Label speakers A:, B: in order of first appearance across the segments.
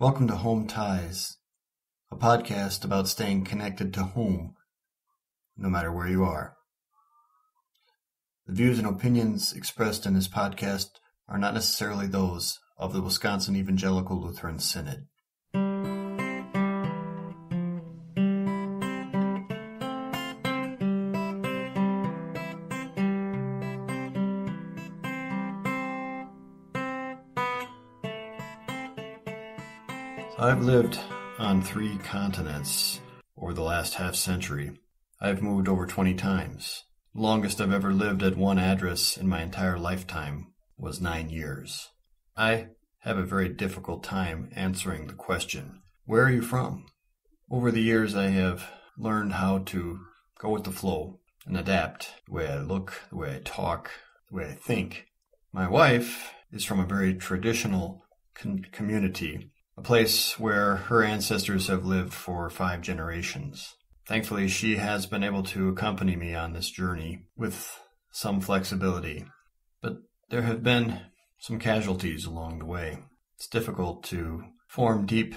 A: Welcome to Home Ties, a podcast about staying connected to home, no matter where you are. The views and opinions expressed in this podcast are not necessarily those of the Wisconsin Evangelical Lutheran Synod. I've lived on three continents over the last half century. I've moved over 20 times. Longest I've ever lived at one address in my entire lifetime was nine years. I have a very difficult time answering the question, Where are you from? Over the years, I have learned how to go with the flow and adapt the way I look, the way I talk, the way I think. My wife is from a very traditional con- community a place where her ancestors have lived for five generations. Thankfully, she has been able to accompany me on this journey with some flexibility, but there have been some casualties along the way. It's difficult to form deep,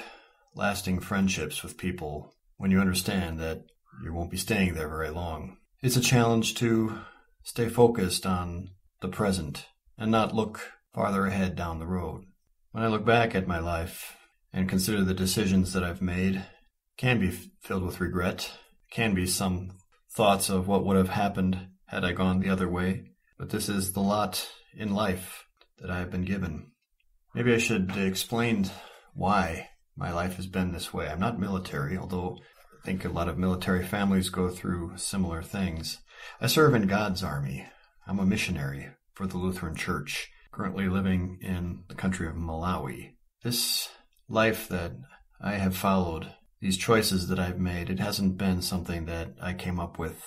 A: lasting friendships with people when you understand that you won't be staying there very long. It's a challenge to stay focused on the present and not look farther ahead down the road. When I look back at my life, and consider the decisions that I've made can be filled with regret, can be some thoughts of what would have happened had I gone the other way, but this is the lot in life that I have been given. Maybe I should explain why my life has been this way. I'm not military, although I think a lot of military families go through similar things. I serve in God's army. I'm a missionary for the Lutheran Church, currently living in the country of Malawi. This life that I have followed, these choices that I've made, it hasn't been something that I came up with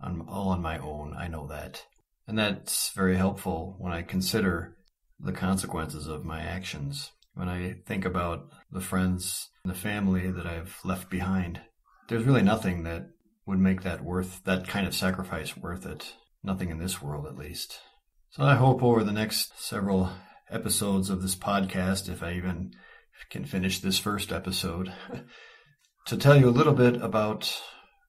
A: on, all on my own. I know that. And that's very helpful when I consider the consequences of my actions. When I think about the friends and the family that I've left behind, there's really nothing that would make that worth, that kind of sacrifice worth it. Nothing in this world, at least. So I hope over the next several episodes of this podcast, if I even can finish this first episode, to tell you a little bit about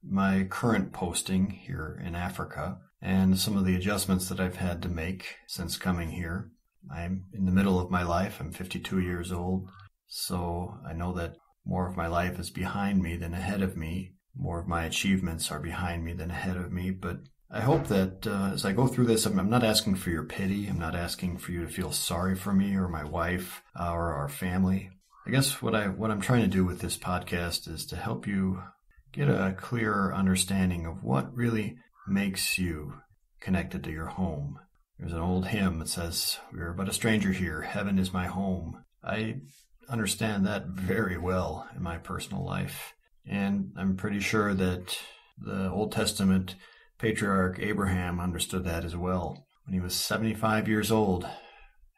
A: my current posting here in Africa and some of the adjustments that I've had to make since coming here. I'm in the middle of my life. I'm 52 years old. So I know that more of my life is behind me than ahead of me. More of my achievements are behind me than ahead of me. But I hope that uh, as I go through this, I'm, I'm, not asking for your pity. I'm not asking for you to feel sorry for me or my wife or our family. I guess what I what I'm trying to do with this podcast is to help you get a clearer understanding of what really makes you connected to your home. There's an old hymn that says, "We're but a stranger here. Heaven is my home." I understand that very well in my personal life, and I'm pretty sure that the Old Testament patriarch Abraham understood that as well when he was 75 years old,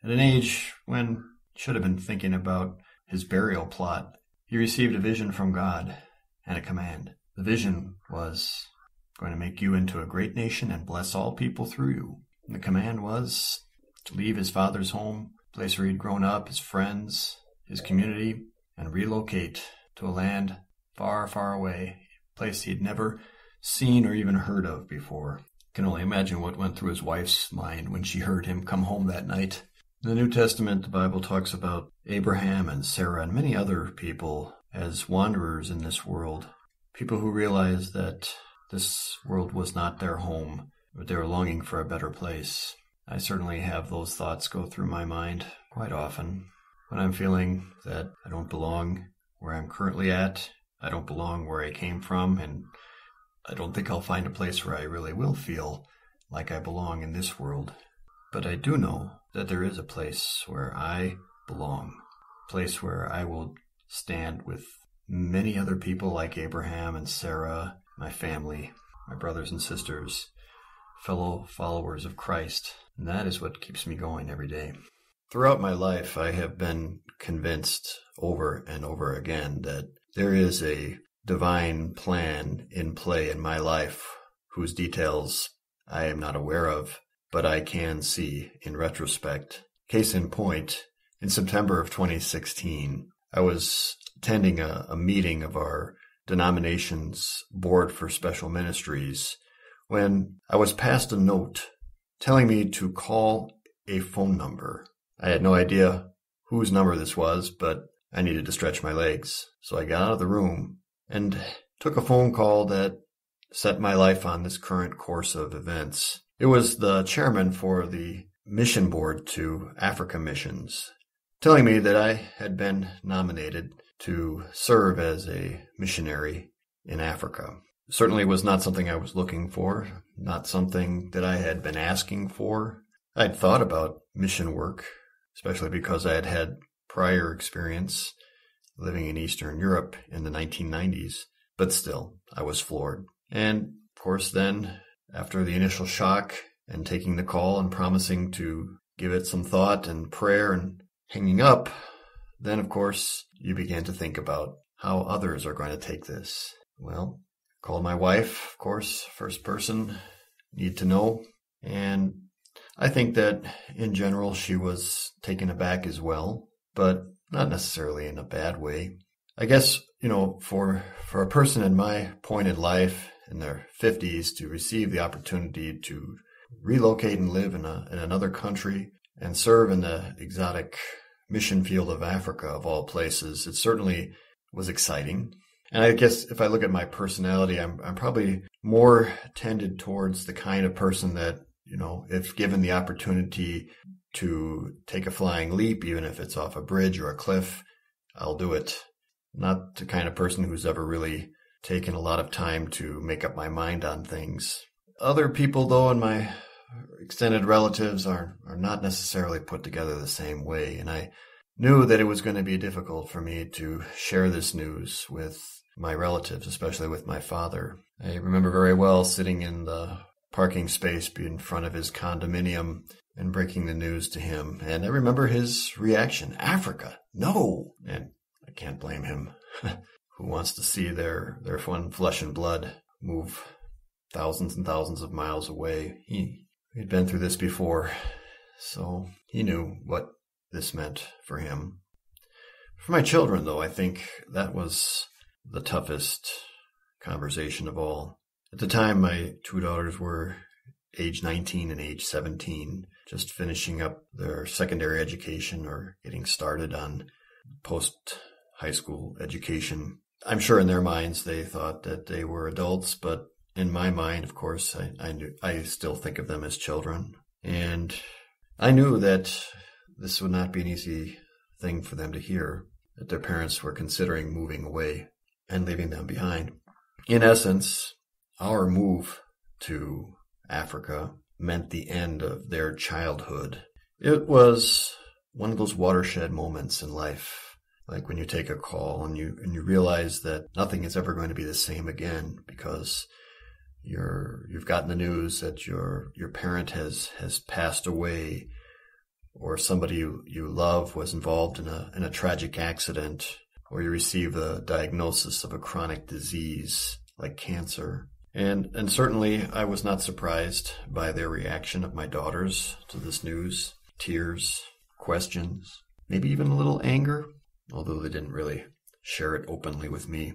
A: at an age when he should have been thinking about his burial plot, he received a vision from God and a command. The vision was going to make you into a great nation and bless all people through you. And the command was to leave his father's home, place where he'd grown up, his friends, his community, and relocate to a land far, far away, a place he'd never seen or even heard of before. can only imagine what went through his wife's mind when she heard him come home that night. In the New Testament, the Bible talks about Abraham and Sarah and many other people as wanderers in this world, people who realized that this world was not their home, but they were longing for a better place. I certainly have those thoughts go through my mind quite often when I'm feeling that I don't belong where I'm currently at, I don't belong where I came from, and I don't think I'll find a place where I really will feel like I belong in this world. But I do know that there is a place where I belong, a place where I will stand with many other people like Abraham and Sarah, my family, my brothers and sisters, fellow followers of Christ. And that is what keeps me going every day. Throughout my life, I have been convinced over and over again that there is a divine plan in play in my life whose details I am not aware of, but I can see in retrospect. Case in point, in September of 2016, I was attending a, a meeting of our denomination's board for special ministries when I was passed a note telling me to call a phone number. I had no idea whose number this was, but I needed to stretch my legs. So I got out of the room and took a phone call that set my life on this current course of events. It was the chairman for the mission board to Africa missions telling me that I had been nominated to serve as a missionary in Africa. Certainly was not something I was looking for, not something that I had been asking for. I'd thought about mission work, especially because I had had prior experience living in Eastern Europe in the 1990s, but still, I was floored. And of course, then, after the initial shock and taking the call and promising to give it some thought and prayer and hanging up, then of course you begin to think about how others are going to take this. Well, called my wife, of course, first person, need to know. And I think that in general she was taken aback as well, but not necessarily in a bad way. I guess, you know, for for a person in my point in life in their 50s to receive the opportunity to relocate and live in a in another country and serve in the exotic mission field of Africa, of all places. It certainly was exciting. And I guess if I look at my personality, I'm, I'm probably more tended towards the kind of person that, you know, if given the opportunity to take a flying leap, even if it's off a bridge or a cliff, I'll do it. Not the kind of person who's ever really taken a lot of time to make up my mind on things. Other people, though, and my extended relatives are, are not necessarily put together the same way. And I knew that it was going to be difficult for me to share this news with my relatives, especially with my father. I remember very well sitting in the parking space in front of his condominium and breaking the news to him. And I remember his reaction Africa, no! And I can't blame him. Who wants to see their, their fun flesh and blood move thousands and thousands of miles away? He He'd been through this before, so he knew what this meant for him. For my children, though, I think that was the toughest conversation of all. At the time, my two daughters were age 19 and age 17, just finishing up their secondary education or getting started on post high school education. I'm sure in their minds they thought that they were adults, but in my mind, of course, I, I knew I still think of them as children, and I knew that this would not be an easy thing for them to hear that their parents were considering moving away and leaving them behind. In essence, our move to Africa meant the end of their childhood. It was one of those watershed moments in life, like when you take a call and you and you realize that nothing is ever going to be the same again because you're you've gotten the news that your your parent has has passed away or somebody you, you love was involved in a in a tragic accident or you receive a diagnosis of a chronic disease like cancer. And and certainly I was not surprised by their reaction of my daughters to this news tears questions maybe even a little anger although they didn't really share it openly with me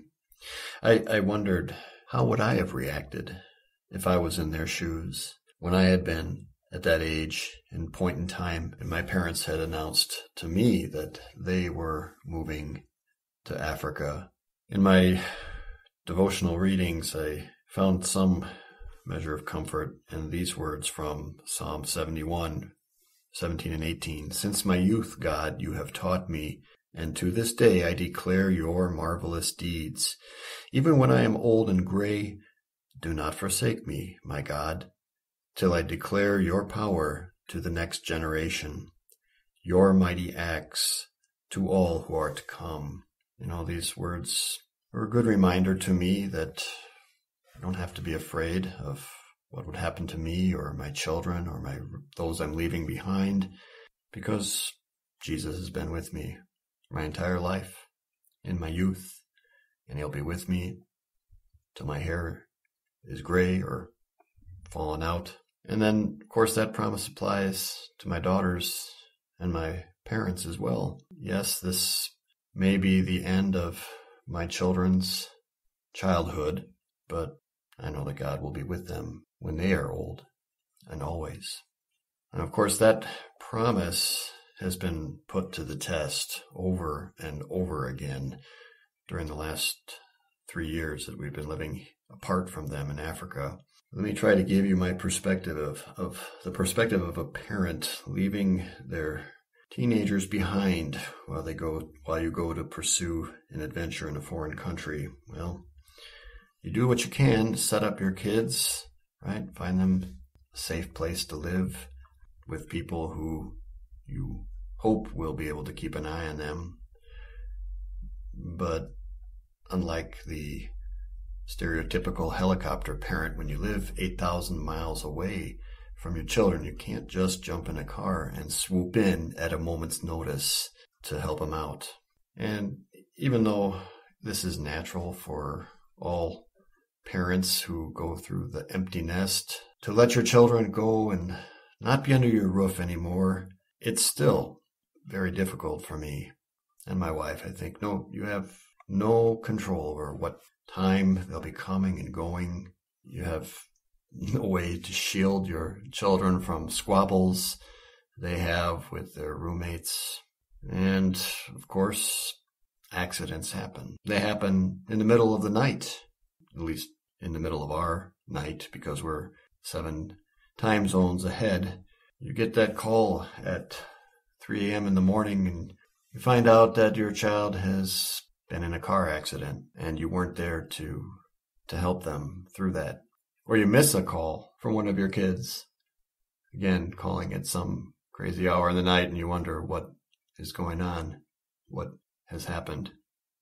A: I, I wondered how would I have reacted if I was in their shoes when I had been at that age and point in time and my parents had announced to me that they were moving to Africa? In my devotional readings, I found some measure of comfort in these words from Psalm 71, 17 and 18. Since my youth, God, you have taught me and to this day I declare your marvelous deeds. Even when I am old and gray, do not forsake me, my God, till I declare your power to the next generation, your mighty acts to all who are to come. You know, these words are a good reminder to me that I don't have to be afraid of what would happen to me or my children or my those I'm leaving behind because Jesus has been with me my entire life, in my youth, and he'll be with me till my hair is gray or fallen out. And then, of course, that promise applies to my daughters and my parents as well. Yes, this may be the end of my children's childhood, but I know that God will be with them when they are old and always. And of course, that promise has been put to the test over and over again during the last three years that we've been living apart from them in Africa. Let me try to give you my perspective of, of the perspective of a parent leaving their teenagers behind while they go while you go to pursue an adventure in a foreign country. Well, you do what you can set up your kids, right? Find them a safe place to live with people who you hope will be able to keep an eye on them. But unlike the stereotypical helicopter parent, when you live 8,000 miles away from your children, you can't just jump in a car and swoop in at a moment's notice to help them out. And even though this is natural for all parents who go through the empty nest, to let your children go and not be under your roof anymore, it's still very difficult for me and my wife. I think, no, you have no control over what time they'll be coming and going. You have no way to shield your children from squabbles they have with their roommates. And of course, accidents happen. They happen in the middle of the night, at least in the middle of our night, because we're seven time zones ahead. You get that call at 3 a.m. in the morning and you find out that your child has been in a car accident and you weren't there to to help them through that. Or you miss a call from one of your kids again calling at some crazy hour in the night and you wonder what is going on what has happened.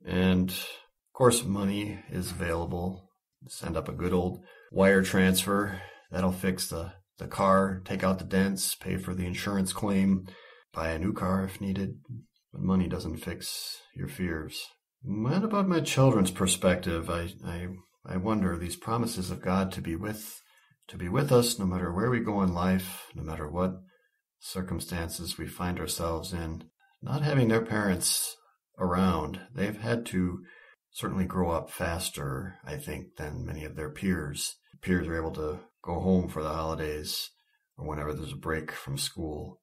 A: And of course money is available. Send up a good old wire transfer. That'll fix the the car take out the dents pay for the insurance claim buy a new car if needed but money doesn't fix your fears what about my children's perspective? I, I, I wonder these promises of God to be with, to be with us no matter where we go in life, no matter what circumstances we find ourselves in. Not having their parents around, they've had to certainly grow up faster, I think, than many of their peers. Peers are able to go home for the holidays or whenever there's a break from school,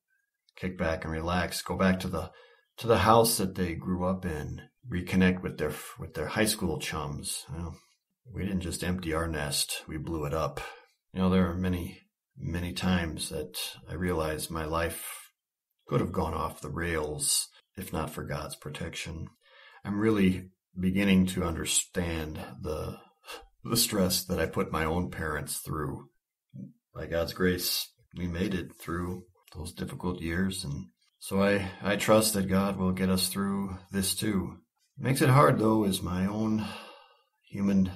A: kick back and relax, go back to the to the house that they grew up in reconnect with their with their high school chums. Well, we didn't just empty our nest; we blew it up. You know, there are many many times that I realized my life could have gone off the rails if not for God's protection. I'm really beginning to understand the the stress that I put my own parents through. By God's grace, we made it through those difficult years and so I, I trust that God will get us through this too. Makes it hard though is my own human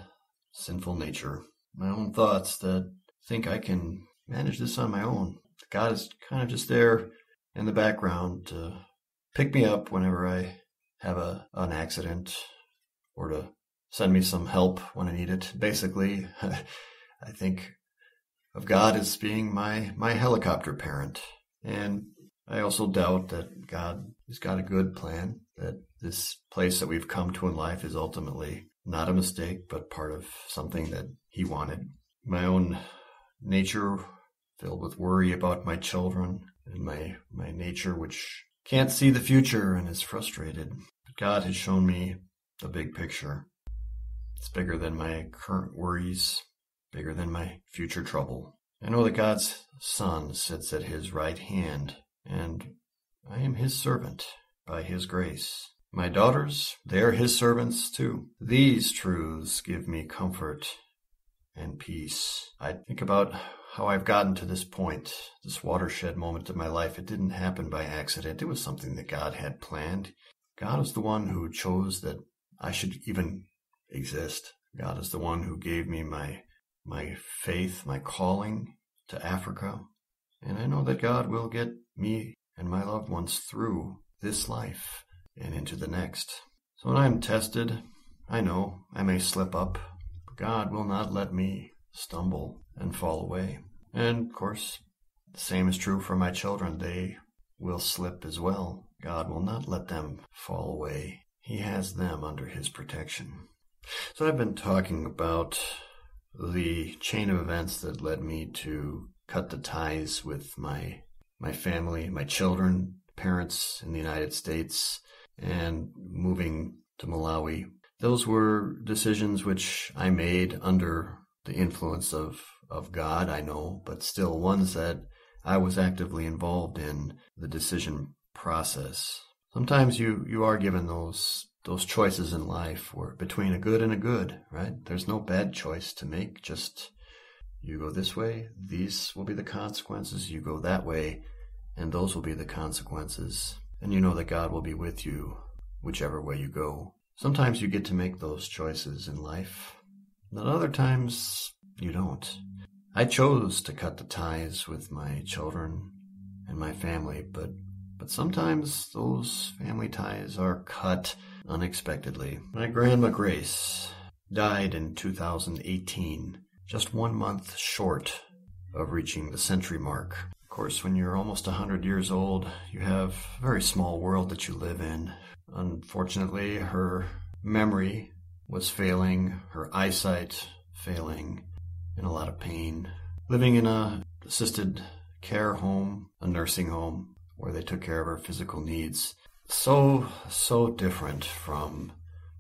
A: sinful nature, my own thoughts that think I can manage this on my own. God is kind of just there in the background to pick me up whenever I have a an accident or to send me some help when I need it. Basically, I think of God as being my my helicopter parent. And I also doubt that God has got a good plan, that this place that we've come to in life is ultimately not a mistake, but part of something that He wanted. My own nature filled with worry about my children and my, my nature, which can't see the future and is frustrated. But God has shown me the big picture. It's bigger than my current worries, bigger than my future trouble. I know that God's Son sits at His right hand and I am his servant by his grace. My daughters, they are his servants too. These truths give me comfort and peace. I think about how I've gotten to this point, this watershed moment of my life. It didn't happen by accident. It was something that God had planned. God is the one who chose that I should even exist. God is the one who gave me my my faith, my calling to Africa. And I know that God will get me and my loved ones through this life and into the next. So when I am tested, I know I may slip up. But God will not let me stumble and fall away. And of course, the same is true for my children. They will slip as well. God will not let them fall away. He has them under His protection. So I've been talking about the chain of events that led me to cut the ties with my my family, my children, parents in the United States, and moving to Malawi. Those were decisions which I made under the influence of, of God, I know, but still ones that I was actively involved in the decision process. Sometimes you, you are given those those choices in life were between a good and a good, right? There's no bad choice to make, just you go this way, these will be the consequences. You go that way, and those will be the consequences. And you know that God will be with you whichever way you go. Sometimes you get to make those choices in life, but other times you don't. I chose to cut the ties with my children and my family, but but sometimes those family ties are cut unexpectedly. My grandma Grace died in 2018 just one month short of reaching the century mark. Of course, when you're almost a 100 years old, you have a very small world that you live in. Unfortunately, her memory was failing, her eyesight failing, in a lot of pain. Living in a assisted care home, a nursing home, where they took care of her physical needs. So, so different from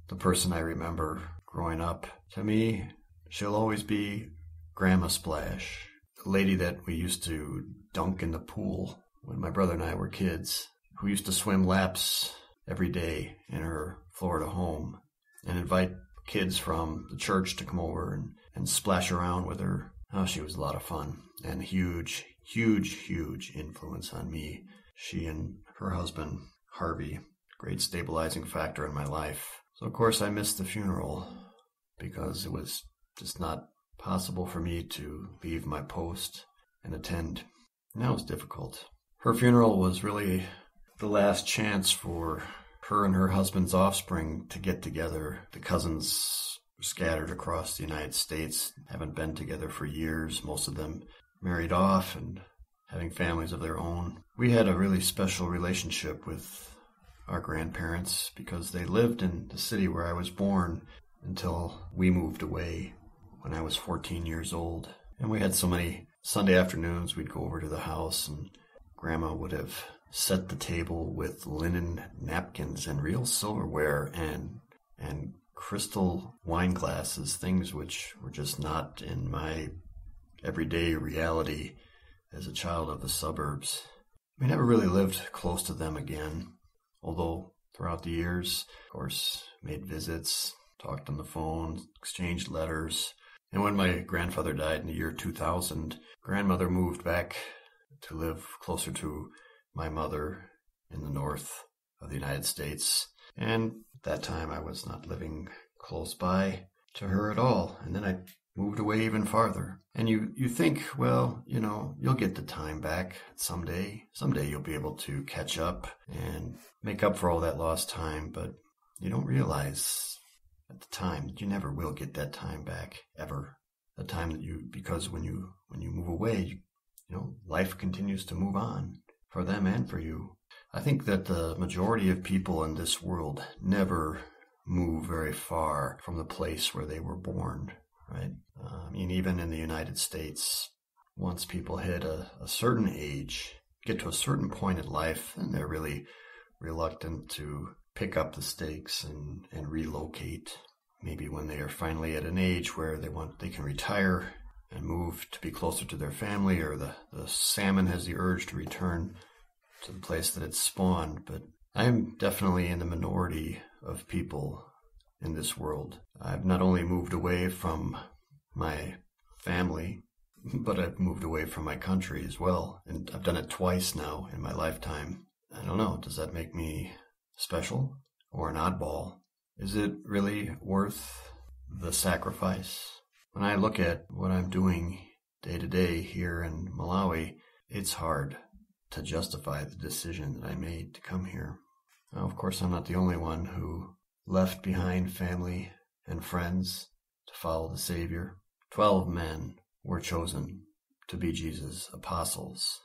A: the person I remember growing up. To me, She'll always be Grandma Splash, the lady that we used to dunk in the pool when my brother and I were kids, who used to swim laps every day in her Florida home and invite kids from the church to come over and, and splash around with her. Oh, she was a lot of fun and huge, huge, huge influence on me. She and her husband, Harvey, great stabilizing factor in my life. So, of course, I missed the funeral because it was just not possible for me to leave my post and attend. And that was difficult. Her funeral was really the last chance for her and her husband's offspring to get together. The cousins scattered across the United States, haven't been together for years, most of them married off and having families of their own. We had a really special relationship with our grandparents because they lived in the city where I was born until we moved away when I was 14 years old. And we had so many Sunday afternoons, we'd go over to the house, and Grandma would have set the table with linen napkins and real silverware and and crystal wine glasses, things which were just not in my everyday reality as a child of the suburbs. We never really lived close to them again, although throughout the years, of course, made visits, talked on the phone, exchanged letters, and when my grandfather died in the year 2000, grandmother moved back to live closer to my mother in the north of the United States. And at that time, I was not living close by to her at all. And then I moved away even farther. And you, you think, well, you know, you'll get the time back someday. Someday you'll be able to catch up and make up for all that lost time. But you don't realize at the time that you never will get that time back ever the time that you because when you when you move away you, you know life continues to move on for them and for you i think that the majority of people in this world never move very far from the place where they were born right um, i mean even in the united states once people hit a, a certain age get to a certain point in life and they're really reluctant to pick up the stakes and, and relocate. Maybe when they are finally at an age where they want they can retire and move to be closer to their family, or the, the salmon has the urge to return to the place that it spawned. But I'm definitely in the minority of people in this world. I've not only moved away from my family, but I've moved away from my country as well. And I've done it twice now in my lifetime. I don't know. Does that make me special or an oddball? Is it really worth the sacrifice? When I look at what I'm doing day to day here in Malawi, it's hard to justify the decision that I made to come here. Now, of course, I'm not the only one who left behind family and friends to follow the Savior. Twelve men were chosen to be Jesus' apostles.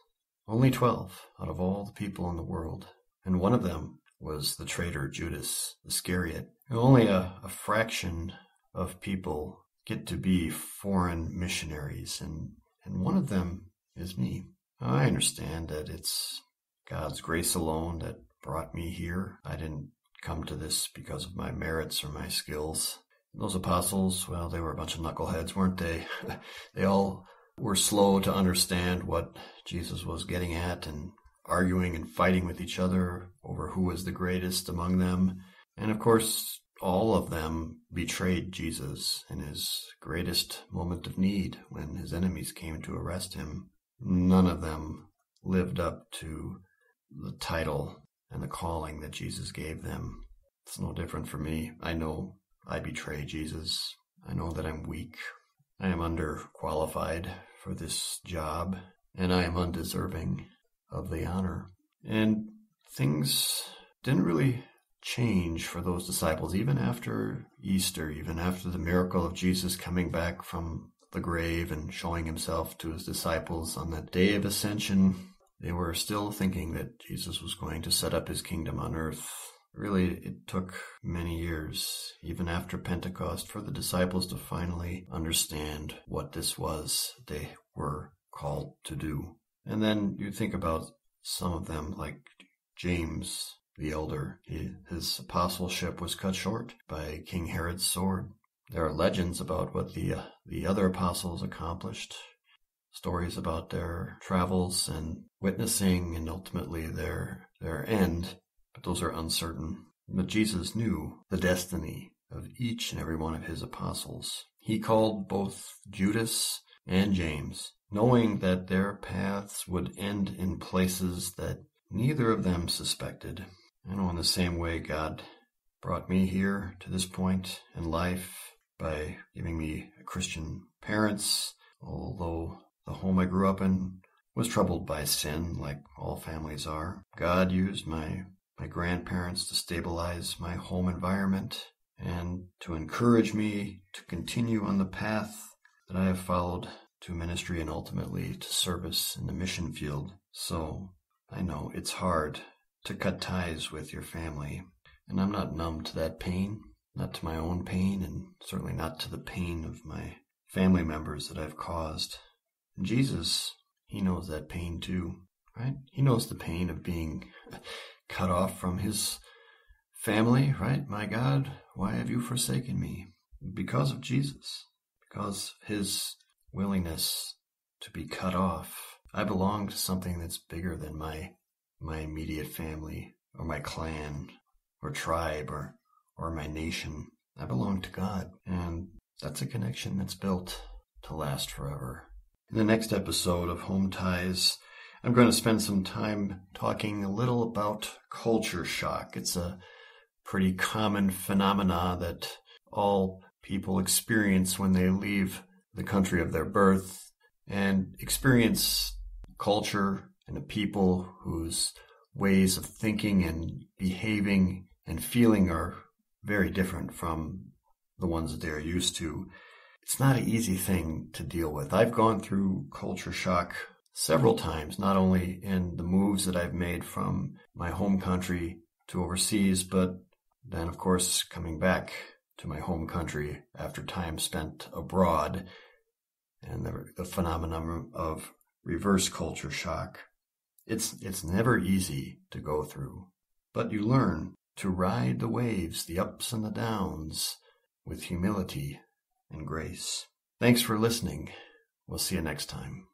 A: Only twelve out of all the people in the world. And one of them was the traitor Judas Iscariot. Only a, a fraction of people get to be foreign missionaries, and, and one of them is me. I understand that it's God's grace alone that brought me here. I didn't come to this because of my merits or my skills. Those apostles, well, they were a bunch of knuckleheads, weren't they? they all were slow to understand what Jesus was getting at and arguing and fighting with each other over who was the greatest among them. And of course, all of them betrayed Jesus in his greatest moment of need when his enemies came to arrest him. None of them lived up to the title and the calling that Jesus gave them. It's no different for me. I know I betray Jesus. I know that I'm weak. I am underqualified for this job, and I am undeserving of the honor. And things didn't really change for those disciples, even after Easter, even after the miracle of Jesus coming back from the grave and showing himself to his disciples on that day of ascension. They were still thinking that Jesus was going to set up his kingdom on earth. Really, it took many years, even after Pentecost, for the disciples to finally understand what this was they were called to do. And then you think about some of them, like James the elder. He, his apostleship was cut short by King Herod's sword. There are legends about what the uh, the other apostles accomplished, stories about their travels and witnessing, and ultimately their their end. But those are uncertain. But Jesus knew the destiny of each and every one of his apostles. He called both Judas and James knowing that their paths would end in places that neither of them suspected. Know in the same way God brought me here to this point in life by giving me Christian parents, although the home I grew up in was troubled by sin like all families are. God used my my grandparents to stabilize my home environment and to encourage me to continue on the path that I have followed to ministry and ultimately to service in the mission field. So I know it's hard to cut ties with your family, and I'm not numb to that pain, not to my own pain, and certainly not to the pain of my family members that I've caused. Jesus, He knows that pain too, right? He knows the pain of being cut off from His family, right? My God, why have you forsaken me? Because of Jesus, because His willingness to be cut off. I belong to something that's bigger than my my immediate family or my clan or tribe or or my nation. I belong to God, and that's a connection that's built to last forever. In the next episode of Home Ties, I'm going to spend some time talking a little about culture shock. It's a pretty common phenomena that all people experience when they leave the country of their birth and experience culture and a people whose ways of thinking and behaving and feeling are very different from the ones that they're used to. It's not an easy thing to deal with. I've gone through culture shock several times, not only in the moves that I've made from my home country to overseas, but then, of course, coming back to my home country after time spent abroad and the, the phenomenon of reverse culture shock. It's, it's never easy to go through, but you learn to ride the waves, the ups and the downs, with humility and grace. Thanks for listening. We'll see you next time.